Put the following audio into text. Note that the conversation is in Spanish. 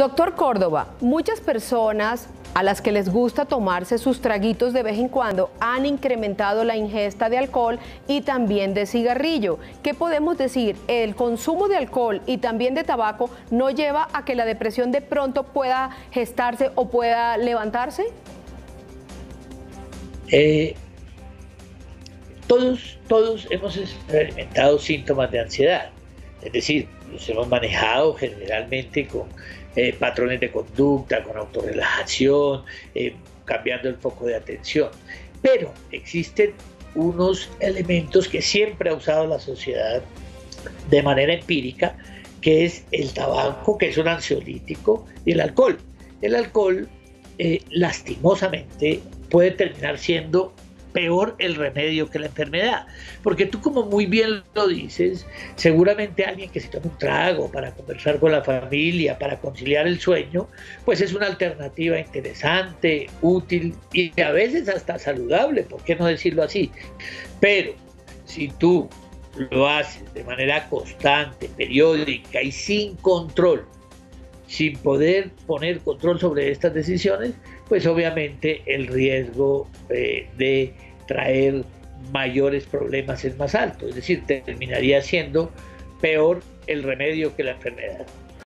Doctor Córdoba, muchas personas a las que les gusta tomarse sus traguitos de vez en cuando han incrementado la ingesta de alcohol y también de cigarrillo. ¿Qué podemos decir? ¿El consumo de alcohol y también de tabaco no lleva a que la depresión de pronto pueda gestarse o pueda levantarse? Eh, todos, todos hemos experimentado síntomas de ansiedad. Es decir, los hemos manejado generalmente con eh, patrones de conducta, con autorrelajación, eh, cambiando el foco de atención. Pero existen unos elementos que siempre ha usado la sociedad de manera empírica, que es el tabaco, que es un ansiolítico, y el alcohol. El alcohol, eh, lastimosamente, puede terminar siendo peor el remedio que la enfermedad. Porque tú como muy bien lo dices, seguramente alguien que se toma un trago para conversar con la familia, para conciliar el sueño, pues es una alternativa interesante, útil y a veces hasta saludable, ¿por qué no decirlo así? Pero si tú lo haces de manera constante, periódica y sin control, sin poder poner control sobre estas decisiones, pues obviamente el riesgo eh, de traer mayores problemas es más alto, es decir, terminaría siendo peor el remedio que la enfermedad.